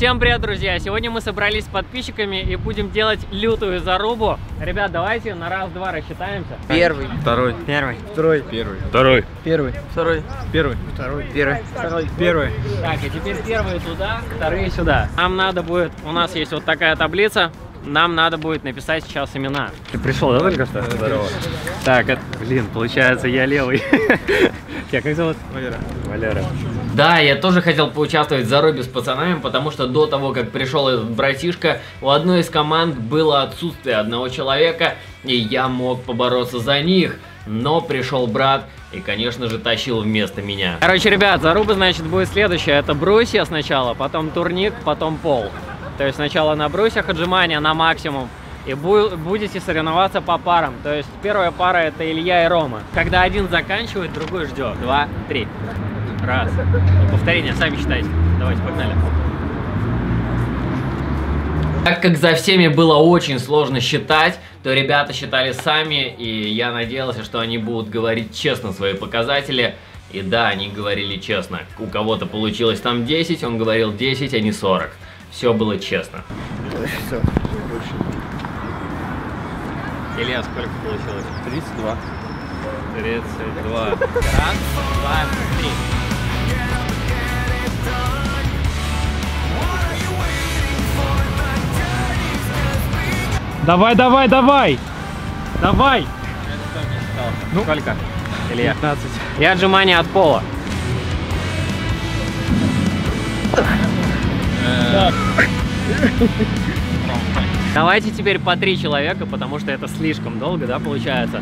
Всем привет, друзья! Сегодня мы собрались с подписчиками и будем делать лютую зарубу. Ребят, давайте на раз-два рассчитаемся. Первый. Второй. Первый. Второй. Первый. Второй. Первый. Второй. Первый. Второй. Первый. Второй. Первый. Так, и теперь первые туда, вторые сюда. Нам надо будет, у нас есть вот такая таблица, нам надо будет написать сейчас имена. Ты пришел, да, только что? Здорово. Так, это, блин, получается, я левый. Тебя как зовут? Валера. Валера. Да, я тоже хотел поучаствовать в зарубе с пацанами, потому что до того, как пришел этот братишка, у одной из команд было отсутствие одного человека, и я мог побороться за них. Но пришел брат и, конечно же, тащил вместо меня. Короче, ребят, заруба, значит, будет следующая. Это брусья сначала, потом турник, потом пол. То есть сначала на брусьях отжимания на максимум, и бу- будете соревноваться по парам. То есть первая пара это Илья и Рома. Когда один заканчивает, другой ждет. Два, три. Раз. Повторение, сами считайте. Давайте, погнали. Так как за всеми было очень сложно считать, то ребята считали сами, и я надеялся, что они будут говорить честно свои показатели. И да, они говорили честно. У кого-то получилось там 10, он говорил 10, а не 40. Все было честно. Илья, сколько получилось? 32. 32. Раз, два, три. Давай, давай, давай! Давай! Ну, сколько? Илья. 15. И отжимания от пола. Давайте теперь по три человека, потому что это слишком долго, да, получается.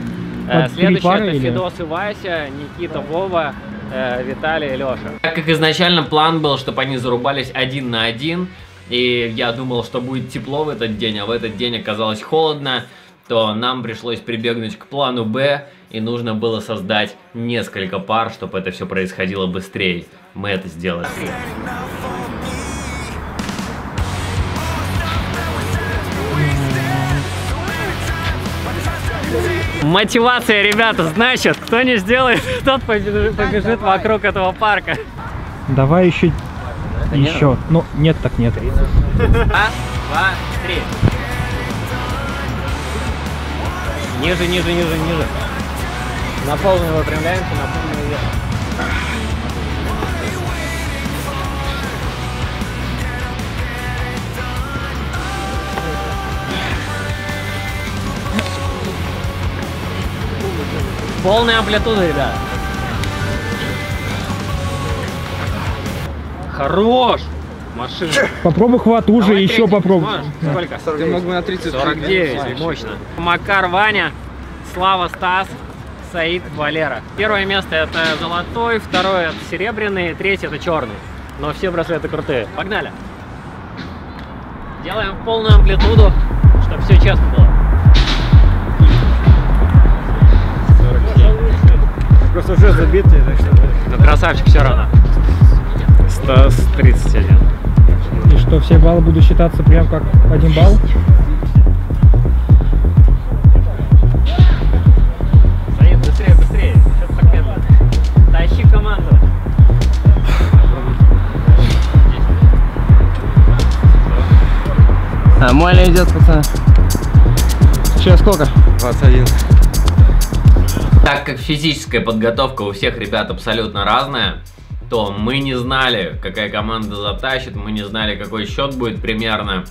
Э, Следующий это или? Федос и Вася, Никита, Вова, э, Виталий и Леша. Так как изначально план был, чтобы они зарубались один на один, и я думал, что будет тепло в этот день, а в этот день оказалось холодно, то нам пришлось прибегнуть к плану Б, и нужно было создать несколько пар, чтобы это все происходило быстрее. Мы это сделали. Мотивация, ребята, значит, кто не сделает, тот побежит, вокруг этого парка. Давай еще. еще. Ну, нет, так нет. Раз, два, три. Ниже, ниже, ниже, ниже. На полную выпрямляемся, на полную вверх. Полная амплитуда, ребят. Хорош! Машина. Попробуй хват уже, Давай еще попробуй. Сколько? Ты мог бы на 30. 49, мощно. Макар Ваня, Слава Стас, Саид Валера. Первое место это золотой, второе это серебряный, третье это черный. Но все браслеты крутые. Погнали. Делаем полную амплитуду, чтобы все честно было. Просто уже забитый, так что... Ну красавчик все равно. 131. И что, все баллы будут считаться прям как один балл? Саид, быстрее, быстрее. Что так медленно? Тащи команду. Нормально идет, пацаны. Сейчас сколько? 21. Так как физическая подготовка у всех ребят абсолютно разная, то мы не знали, какая команда затащит, мы не знали, какой счет будет примерно.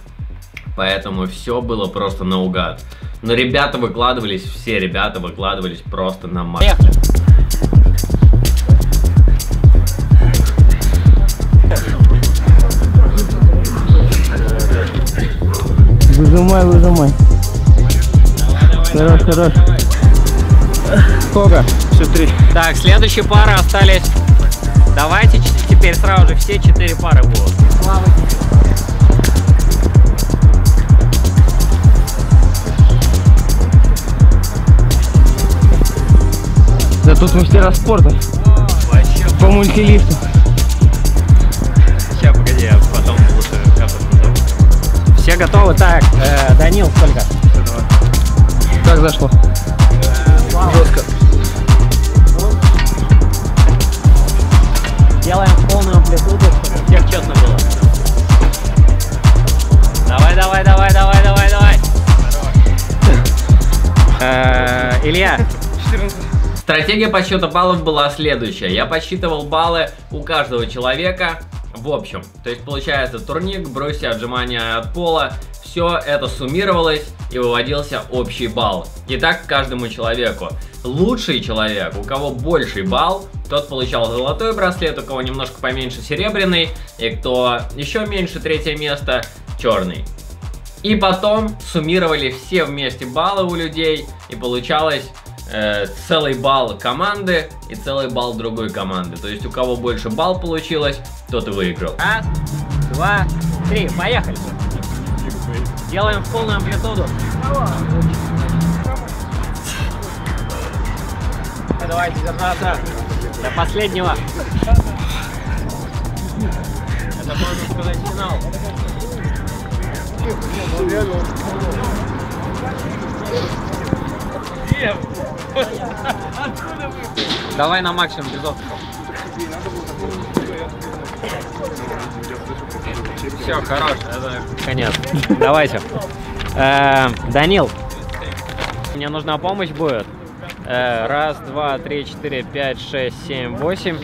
Поэтому все было просто наугад. Но ребята выкладывались, все ребята выкладывались просто на макс. Поехали! Выжимай, выжимай. Хорош, хорош. Сколько? Все три. Так, следующие пары остались. Давайте теперь сразу же все четыре пары будут. Да тут мастера спорта. Вообще. По мультилифту. Сейчас, погоди, я потом лучше капать Все готовы? Так, э, Данил, сколько? Как зашло? Жестко. Делаем полную амплитуду, чтобы всех честно было. Давай, давай, давай, давай, давай, давай. Э, Илья. 14. Стратегия подсчета баллов была следующая. Я подсчитывал баллы у каждого человека в общем. То есть получается турник, бросьте отжимания от пола, все это суммировалось и выводился общий балл. И так каждому человеку. Лучший человек, у кого больший балл, тот получал золотой браслет, у кого немножко поменьше серебряный, и кто еще меньше третье место, черный. И потом суммировали все вместе баллы у людей, и получалось э, целый балл команды и целый балл другой команды. То есть у кого больше балл получилось, тот и выиграл. Раз, два, три, поехали. Делаем в полную амплитуду. Давайте держаться до последнего. Это можно сказать финал. Давай на максимум без отдыха. Все, хорош, это конец. Давайте. Э, Данил, мне нужна помощь будет. Э, Раз, два, три, четыре, пять, шесть, семь, восемь,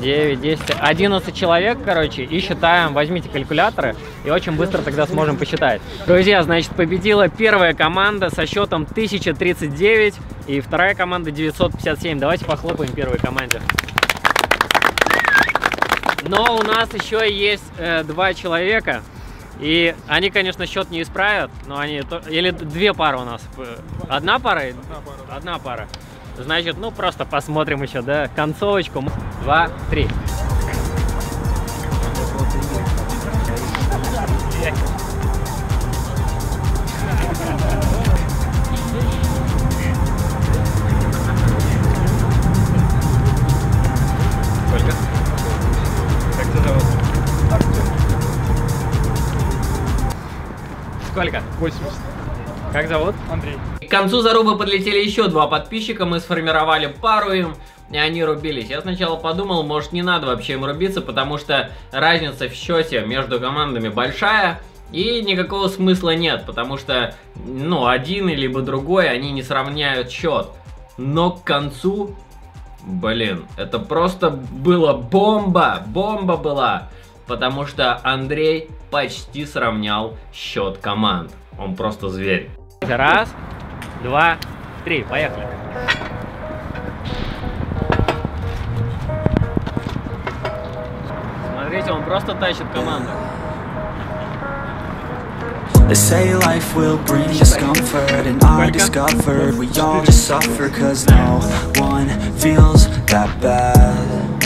девять, десять, одиннадцать человек, короче, и считаем. Возьмите калькуляторы, и очень быстро тогда сможем посчитать. Друзья, значит, победила первая команда со счетом 1039, и вторая команда 957. Давайте похлопаем первой команде. Но у нас еще есть э, два человека. И они, конечно, счет не исправят, но они... Или две пары у нас. э, Одна пара? Одна пара. Одна пара. Значит, ну просто посмотрим еще, да, концовочку. Два, три. Сколько? Как тебя зовут? Сколько? 80. Как зовут? Андрей. К концу зарубы подлетели еще два подписчика, мы сформировали пару им, и они рубились. Я сначала подумал, может не надо вообще им рубиться, потому что разница в счете между командами большая, и никакого смысла нет, потому что, ну, один либо другой, они не сравняют счет. Но к концу, блин, это просто было бомба, бомба была, потому что Андрей почти сравнял счет команд. Он просто зверь. Раз, два, три. Поехали. Смотрите, он просто тащит команду. They say life will bring discomfort And I discovered we all just suffer Cause no one feels that bad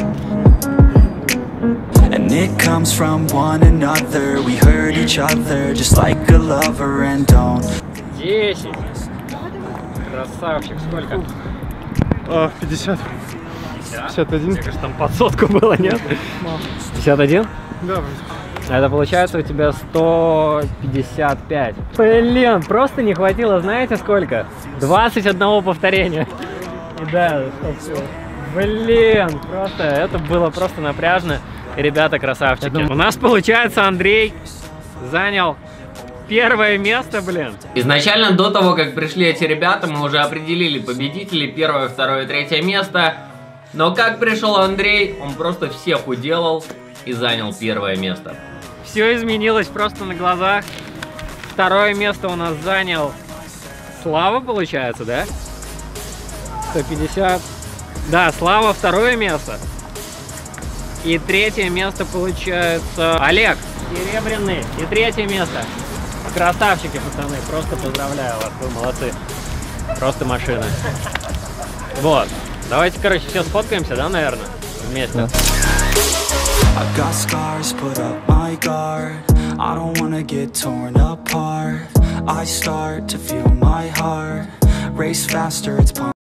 And it comes from one another We hurt each other just like a lover And don't Десять. Красавчик. Сколько? А, 50. 51. Мне кажется, там под сотку было, нет? 51? Да, вроде. Это получается у тебя 155. Блин, просто не хватило, знаете сколько? 21 повторения. И да, всё. Блин, просто это было просто напряжно. Ребята красавчики. У нас получается Андрей занял первое место, блин. Изначально до того, как пришли эти ребята, мы уже определили победителей первое, второе, третье место. Но как пришел Андрей, он просто всех уделал и занял первое место. Все изменилось просто на глазах. Второе место у нас занял Слава, получается, да? 150. Да, Слава второе место. И третье место получается Олег. Серебряный. И третье место. Красавчики, пацаны. Просто поздравляю вас. Вы молодцы. Просто машины. Вот. Давайте, короче, все сфоткаемся, да, наверное? Вместе. I've got scars, put up my guard I don't wanna get torn apart I start to feel my heart Race faster, it's pumping